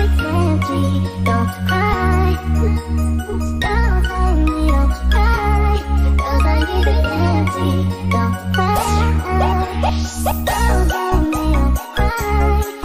Don't cry Don't let me, don't cry Cause I keep it empty Don't cry Don't let me, don't cry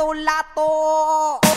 lato, lato.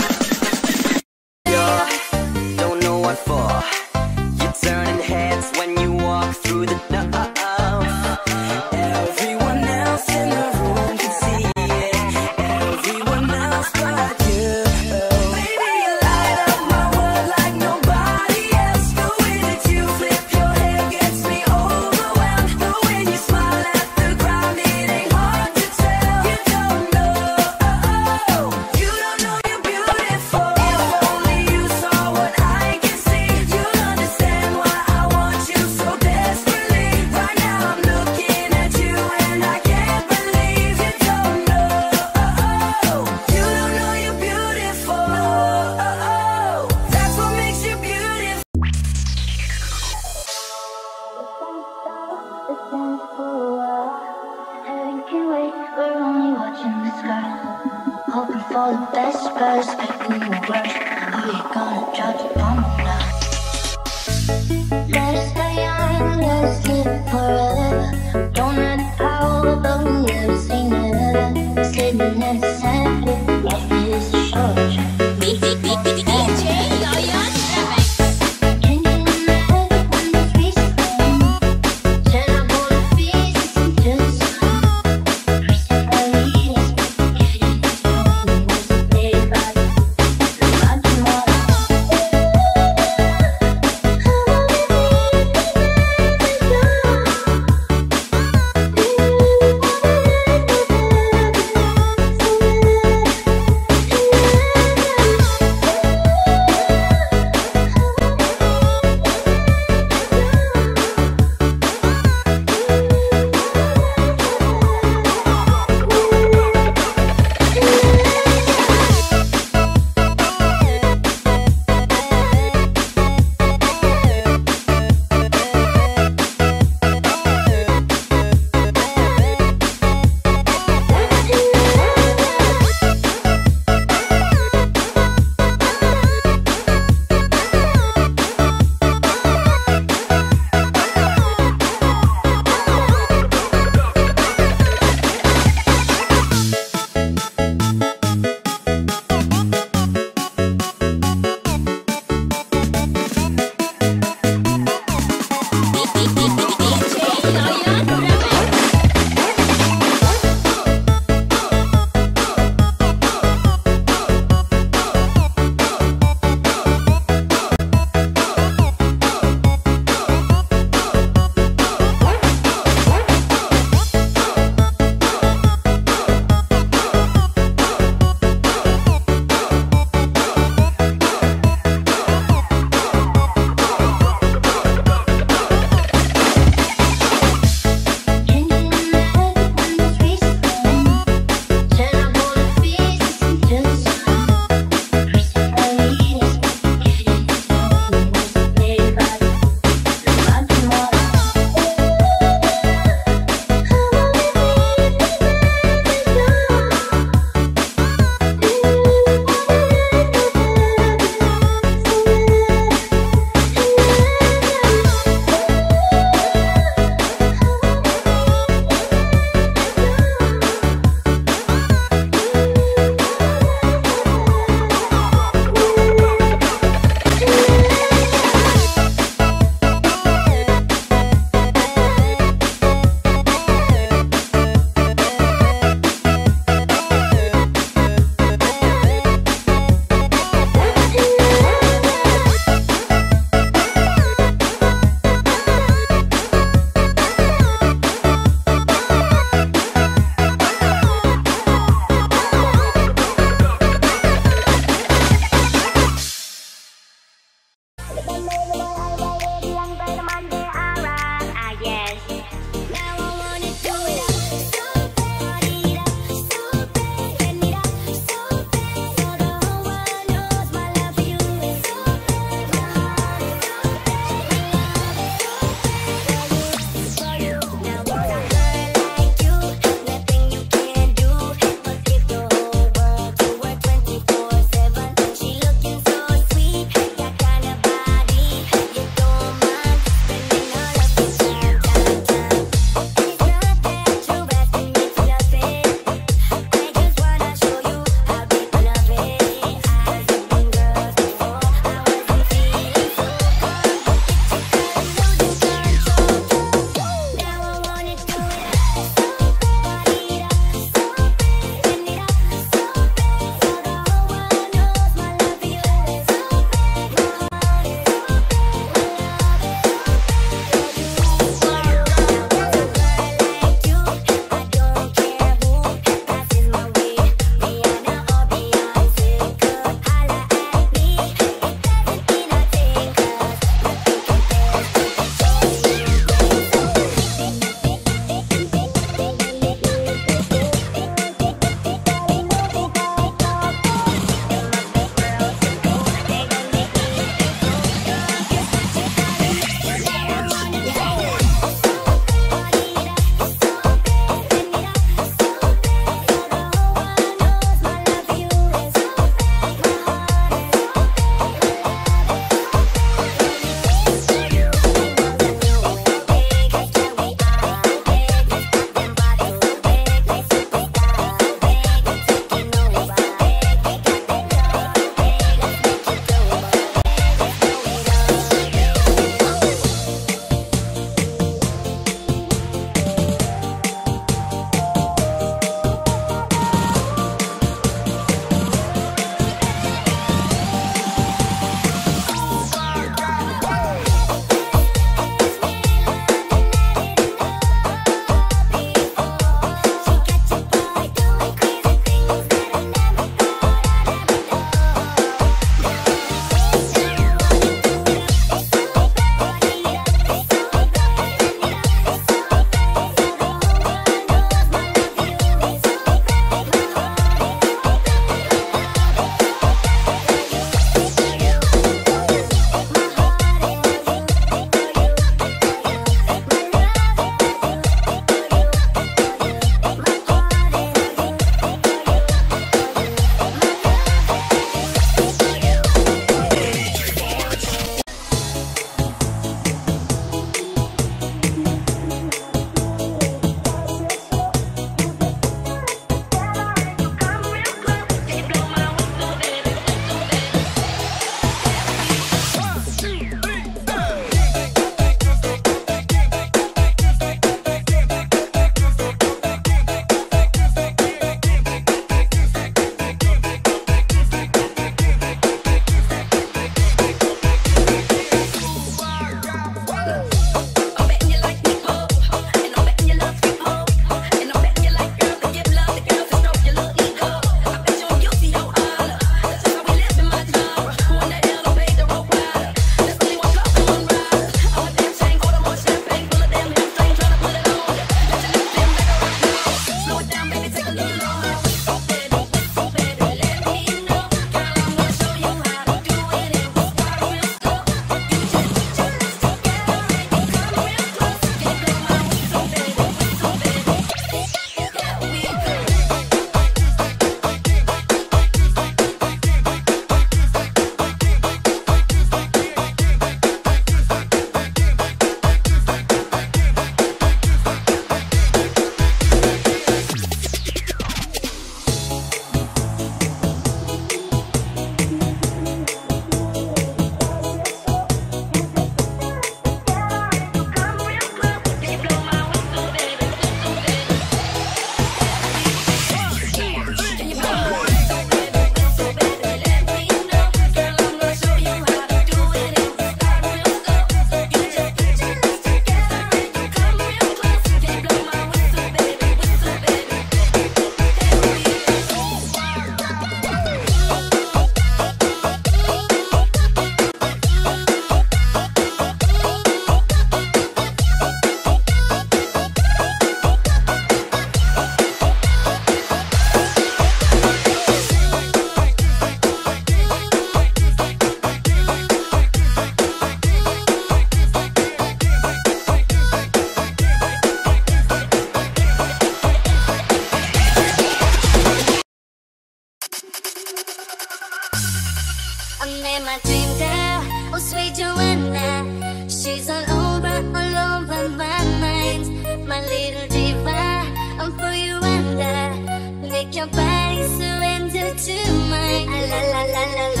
I'm in my dream girl, oh sweet Joanna. She's all over, all over my mind. My little diva, I'm for you and I Make your body surrender to mine. La la la la la.